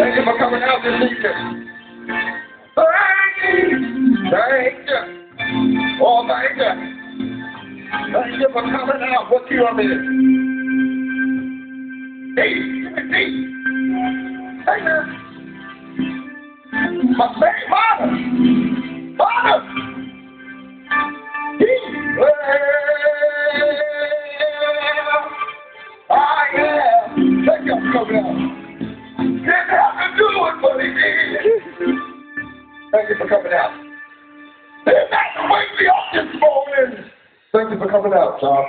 Thank you for coming out this evening. Thank you. Thank you. Oh, thank you. Thank you for coming out. What you are in? Hey, give me tea. Hey, man. My baby father. Father. He. Well, I am. Thank you for coming out. You for coming out. Didn't have to wake me up this morning. Thank you for coming out, Tom.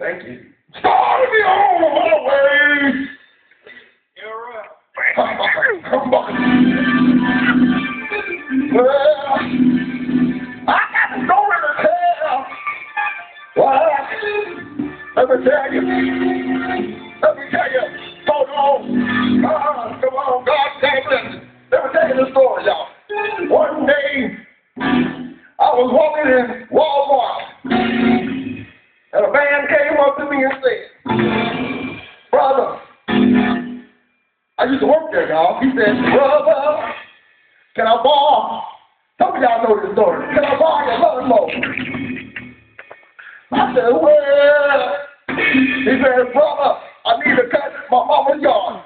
Thank you. Started me on my way. Was walking in Walmart, and a man came up to me and said, Brother, I used to work there, y'all. He said, Brother, can I borrow? Some of y'all know this story. Can I borrow your lawnmower? I said, Well, he said, Brother, I need to cut my mama's yard.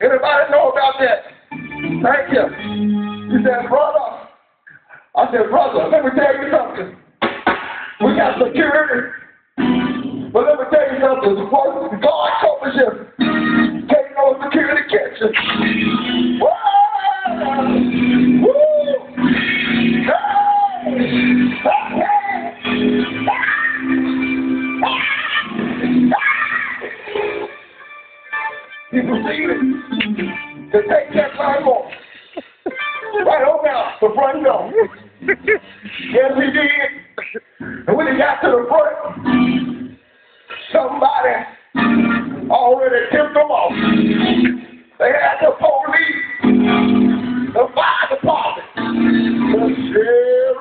Anybody know about that? Thank you. He said, Brother, I said, Brother, let me tell you something. We got security. But let me tell you something. Before God covers you, take no security catch you. Whoa! Woo! He proceeded to take that lawnmower right over out the front door. Yes, he did. And when he got to the front, somebody already tipped them off. They had the police, the fire department, the sheriff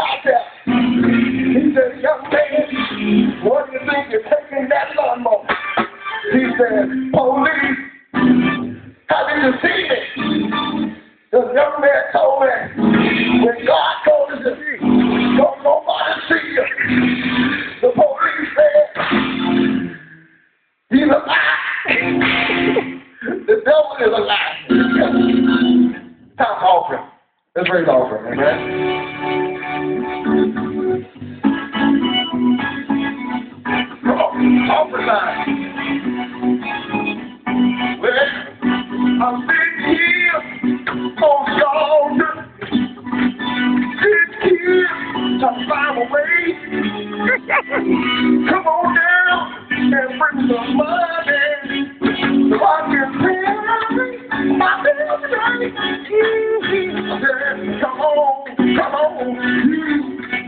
out there. He said, young man, what do you think you're taking that lawnmower? He said, police, offering. Let's raise offering, amen. Time. Come on, come on. You.